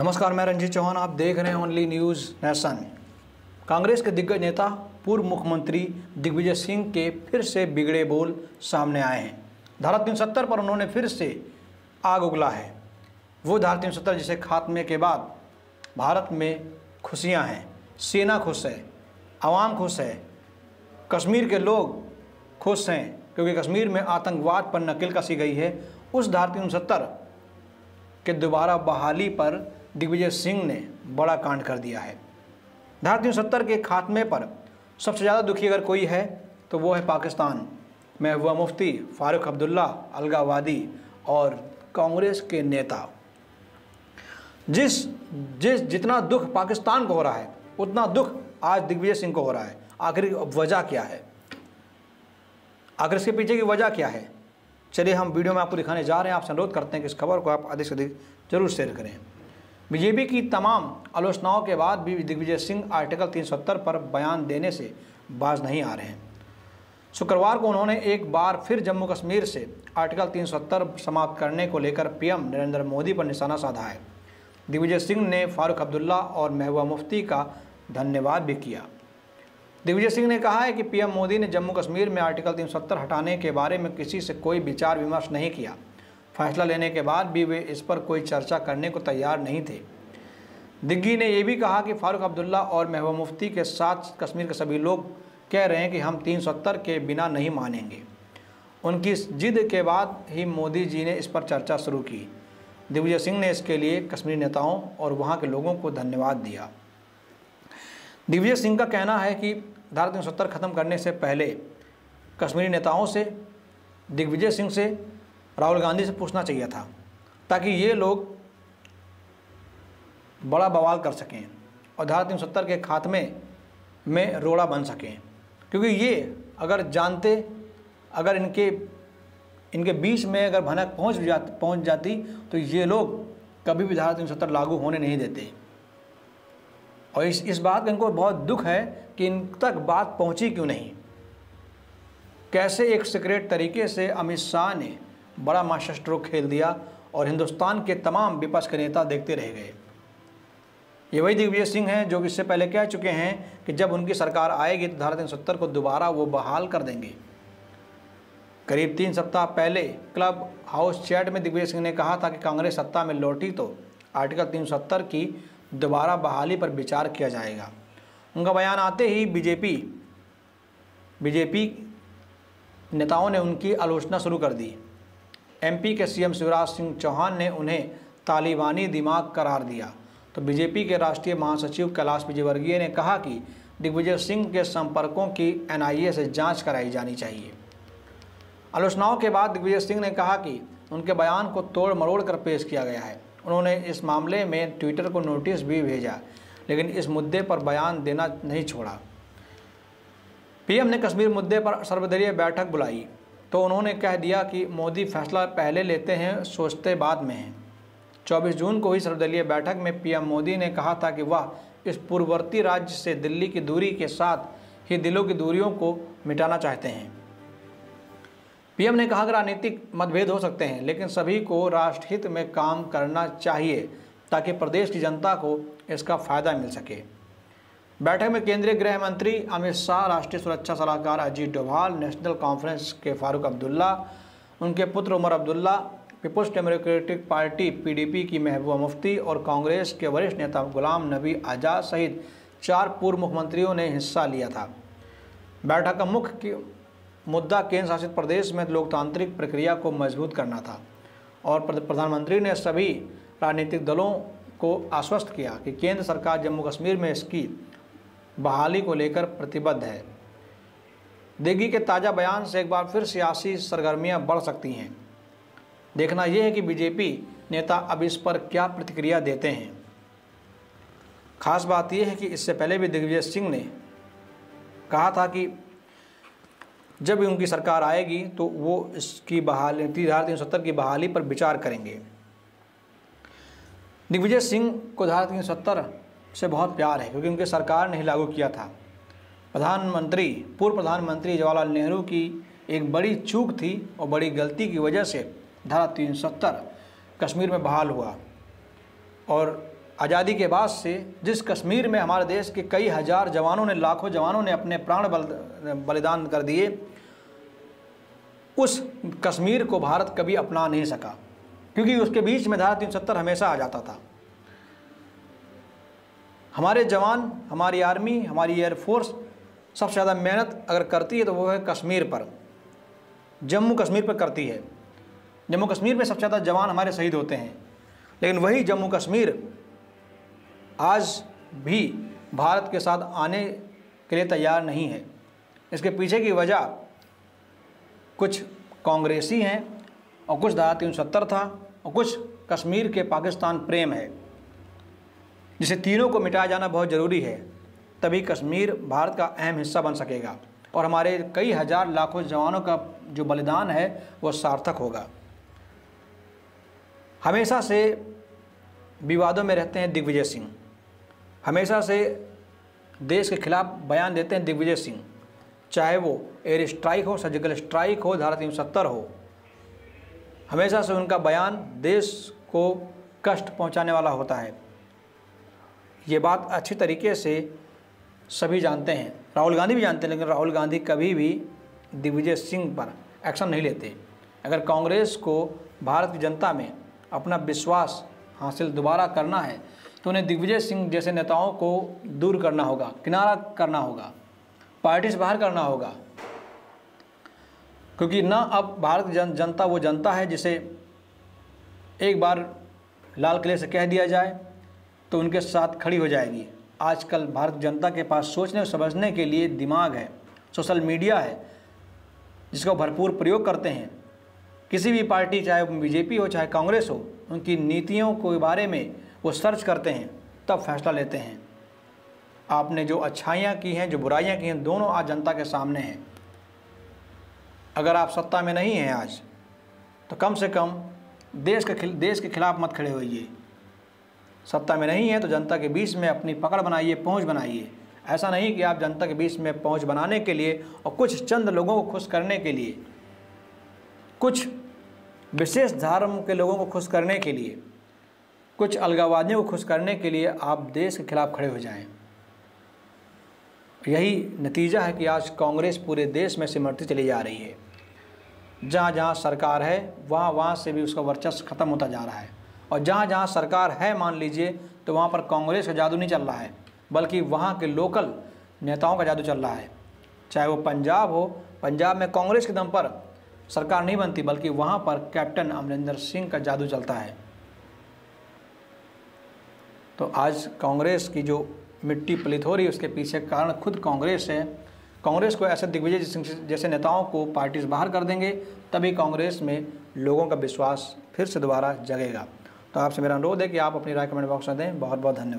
नमस्कार, मैं रंजीत चौहान, आप देख रहे हैं ओनली न्यूज़ नेशन कांग्रेस के दिग्गज नेता, पूर्व मुख्यमंत्री दिग्विजय सिंह के फिर से बिगड़े बोल सामने आए हैं। धारा तीन सत्तर पर उन्होंने फिर से आग उगला है। वो धारा तीन जिसे खात्मे के बाद भारत में खुशियाँ हैं। सेना खुश है, आवाम खुश है, कश्मीर के लोग खुश हैं, क्योंकि कश्मीर में आतंकवाद पर नकेल कसी गई है। उस धारा तीन के दोबारा बहाली पर दिग्विजय सिंह ने बड़ा कांड कर दिया है। धारा तीन सत्तर के खात्मे पर सबसे ज़्यादा दुखी अगर कोई है तो वो है पाकिस्तान। में हुआ मुफ्ती फारूक अब्दुल्ला अलगावादी और कांग्रेस के नेता। जिस जिस जितना दुख पाकिस्तान को हो रहा है, उतना दुख आज दिग्विजय सिंह को हो रहा है। आखिर वजह क्या है? आखिर इसके पीछे की वजह क्या है? चलिए हम वीडियो में आपको दिखाने जा रहे हैं। आपसे अनुरोध करते हैं कि इस खबर को आप अधिक से अधिक ज़रूर शेयर करें। बीजेपी की तमाम आलोचनाओं के बाद भी दिग्विजय सिंह आर्टिकल 370 पर बयान देने से बाज नहीं आ रहे हैं। शुक्रवार को उन्होंने एक बार फिर जम्मू कश्मीर से आर्टिकल 370 समाप्त करने को लेकर पीएम नरेंद्र मोदी पर निशाना साधा है। दिग्विजय सिंह ने फारूक अब्दुल्ला और महबूबा मुफ्ती का धन्यवाद भी किया। दिग्विजय सिंह ने कहा है कि पीएम मोदी ने जम्मू कश्मीर में आर्टिकल 370 हटाने के बारे में किसी से कोई विचार विमर्श नहीं किया। फैसला लेने के बाद भी वे इस पर कोई चर्चा करने को तैयार नहीं थे। दिग्गी ने यह भी कहा कि फारूक अब्दुल्ला और महबूबा मुफ्ती के साथ कश्मीर के सभी लोग कह रहे हैं कि हम तीन सौ सत्तर के बिना नहीं मानेंगे। उनकी जिद के बाद ही मोदी जी ने इस पर चर्चा शुरू की। दिग्विजय सिंह ने इसके लिए कश्मीरी नेताओं और वहाँ के लोगों को धन्यवाद दिया। दिग्विजय सिंह का कहना है कि धारा तीन खत्म करने से पहले कश्मीरी नेताओं से, दिग्विजय सिंह से राहुल गांधी से पूछना चाहिए था, ताकि ये लोग बड़ा बवाल कर सकें और धारा तीन सत्तर के खात्मे में रोड़ा बन सकें। क्योंकि ये अगर जानते, अगर इनके इनके बीच में अगर भनक पहुँच जा पहुँच जाती तो ये लोग कभी भी धारा तीन सत्तर लागू होने नहीं देते। और इस इस बात का इनको बहुत दुख है कि इन तक बात पहुँची क्यों नहीं। कैसे एक सीक्रेट तरीके से अमित शाह ने बड़ा मास्टर स्ट्रोक खेल दिया और हिंदुस्तान के तमाम विपक्ष के नेता देखते रह गए। ये वही दिग्विजय सिंह हैं जो इससे पहले कह चुके हैं कि जब उनकी सरकार आएगी तो धारा तीन सत्तर को दोबारा वो बहाल कर देंगे। करीब तीन सप्ताह पहले क्लब हाउस चैट में दिग्विजय सिंह ने कहा था कि कांग्रेस सत्ता में लौटी तो आर्टिकल तीन सत्तर की दोबारा बहाली पर विचार किया जाएगा। उनका बयान आते ही बीजेपी बीजेपी नेताओं ने उनकी आलोचना शुरू कर दी। एमपी के सीएम शिवराज सिंह चौहान ने उन्हें तालिबानी दिमाग करार दिया। तो बीजेपी के राष्ट्रीय महासचिव कैलाश विजयवर्गीय ने कहा कि दिग्विजय सिंह के संपर्कों की एनआईए से जाँच कराई जानी चाहिए। आलोचनाओं के बाद दिग्विजय सिंह ने कहा कि उनके बयान को तोड़ मरोड़ कर पेश किया गया है। उन्होंने इस मामले में ट्विटर को नोटिस भी भेजा, लेकिन इस मुद्दे पर बयान देना नहीं छोड़ा। पीएम ने कश्मीर मुद्दे पर सर्वदलीय बैठक बुलाई। तो उन्होंने कह दिया कि मोदी फैसला पहले लेते हैं, सोचते बाद में हैं। 24 जून को हुई सर्वदलीय बैठक में पीएम मोदी ने कहा था कि वह इस पूर्ववर्ती राज्य से दिल्ली की दूरी के साथ ही दिलों की दूरियों को मिटाना चाहते हैं। पीएम ने कहा कि राजनीतिक मतभेद हो सकते हैं, लेकिन सभी को राष्ट्रहित में काम करना चाहिए ताकि प्रदेश की जनता को इसका फ़ायदा मिल सके। बैठक में केंद्रीय गृह मंत्री अमित शाह, राष्ट्रीय सुरक्षा सलाहकार अजीत डोभाल, नेशनल कॉन्फ्रेंस के फारूक अब्दुल्ला, उनके पुत्र Omar Abdullah, peoples democratic party PDP की महबूबा मुफ्ती और कांग्रेस के वरिष्ठ नेता गुलाम नबी आज़ाद सहित चार पूर्व मुख्यमंत्रियों ने हिस्सा लिया था। बैठक का मुख्य मुद्दा केंद्र शासित प्रदेश में लोकतांत्रिक प्रक्रिया को मज़बूत करना था और प्रधानमंत्री ने सभी राजनीतिक दलों को आश्वस्त किया कि केंद्र सरकार जम्मू कश्मीर में इसकी बहाली को लेकर प्रतिबद्ध है। देगी के ताज़ा बयान से एक बार फिर सियासी सरगर्मियाँ बढ़ सकती हैं। देखना यह है कि बीजेपी नेता अब इस पर क्या प्रतिक्रिया देते हैं। खास बात यह है कि इससे पहले भी दिग्विजय सिंह ने कहा था कि जब उनकी सरकार आएगी तो वो इसकी बहाली, तीन धारा तीन सत्तर की बहाली पर विचार करेंगे। दिग्विजय सिंह को धारा तीन सौ सत्तर से बहुत प्यार है, क्योंकि उनकी सरकार ने लागू किया था। प्रधानमंत्री, पूर्व प्रधानमंत्री जवाहरलाल नेहरू की एक बड़ी चूक थी और बड़ी गलती की वजह से धारा तीन कश्मीर में बहाल हुआ। और आज़ादी के बाद से जिस कश्मीर में हमारे देश के कई हज़ार जवानों ने, लाखों जवानों ने अपने प्राण बल, बलिदान कर दिए, उस कश्मीर को भारत कभी अपना नहीं सका, क्योंकि उसके बीच में धारा तीन हमेशा आ जाता था। हमारे जवान, हमारी आर्मी, हमारी एयरफोर्स सबसे ज़्यादा मेहनत अगर करती है तो वो है कश्मीर पर। जम्मू कश्मीर पर करती है। जम्मू कश्मीर में सबसे ज़्यादा जवान हमारे शहीद होते हैं। लेकिन वही जम्मू कश्मीर आज भी भारत के साथ आने के लिए तैयार नहीं है। इसके पीछे की वजह कुछ कांग्रेसी हैं और कुछ धारा तीन सत्तर था और कुछ कश्मीर के पाकिस्तान प्रेम है। जिसे तीनों को मिटाया जाना बहुत ज़रूरी है, तभी कश्मीर भारत का अहम हिस्सा बन सकेगा और हमारे कई हज़ार लाखों जवानों का जो बलिदान है, वो सार्थक होगा। हमेशा से विवादों में रहते हैं दिग्विजय सिंह। हमेशा से देश के खिलाफ बयान देते हैं दिग्विजय सिंह। चाहे वो एयर स्ट्राइक हो, सर्जिकल स्ट्राइक हो, धारा तीन सत्तर हो, हमेशा से उनका बयान देश को कष्ट पहुँचाने वाला होता है। ये बात अच्छी तरीके से सभी जानते हैं। राहुल गांधी भी जानते हैं, लेकिन राहुल गांधी कभी भी दिग्विजय सिंह पर एक्शन नहीं लेते। अगर कांग्रेस को भारत की जनता में अपना विश्वास हासिल दोबारा करना है तो उन्हें दिग्विजय सिंह जैसे नेताओं को दूर करना होगा, किनारा करना होगा, पार्टी से बाहर करना होगा। क्योंकि ना अब भारत की जन, जनता वो जनता है जिसे एक बार लाल किले से कह दिया जाए तो उनके साथ खड़ी हो जाएगी। आजकल भारत जनता के पास सोचने और समझने के लिए दिमाग है, सोशल मीडिया है, जिसका भरपूर प्रयोग करते हैं। किसी भी पार्टी, चाहे बीजेपी हो, चाहे कांग्रेस हो, उनकी नीतियों के बारे में वो सर्च करते हैं, तब फैसला लेते हैं। आपने जो अच्छाइयाँ की हैं, जो बुराइयाँ की हैं, दोनों आज जनता के सामने हैं। अगर आप सत्ता में नहीं हैं आज तो कम से कम देश के देश के खिलाफ मत खड़े होइए। सत्ता में नहीं है तो जनता के बीच में अपनी पकड़ बनाइए, पहुँच बनाइए। ऐसा नहीं कि आप जनता के बीच में पहुँच बनाने के लिए और कुछ चंद लोगों को खुश करने के लिए, कुछ विशेष धर्म के लोगों को खुश करने के लिए, कुछ अलगावादियों को खुश करने के लिए आप देश के खिलाफ खड़े हो जाएँ। यही नतीजा है कि आज कांग्रेस पूरे देश में सिमरती चली जा रही है। जहाँ जहाँ सरकार है वहाँ वहाँ से भी उसका वर्चस्व खत्म होता जा रहा है। और जहाँ जहाँ सरकार है, मान लीजिए तो वहाँ पर कांग्रेस का जादू नहीं चल रहा है, बल्कि वहाँ के लोकल नेताओं का जादू चल रहा है। चाहे वो पंजाब हो, पंजाब में कांग्रेस के दम पर सरकार नहीं बनती, बल्कि वहाँ पर कैप्टन अमरिंदर सिंह का जादू चलता है। तो आज कांग्रेस की जो मिट्टी पलित हो रही है, उसके पीछे कारण खुद कांग्रेस है। कांग्रेस को ऐसे दिग्विजय सिंह जैसे नेताओं को पार्टी से बाहर कर देंगे, तभी कांग्रेस में लोगों का विश्वास फिर से दोबारा जगेगा। तो आपसे मेरा अनुरोध है कि आप अपनी राय कमेंट बॉक्स में दें। बहुत बहुत धन्यवाद।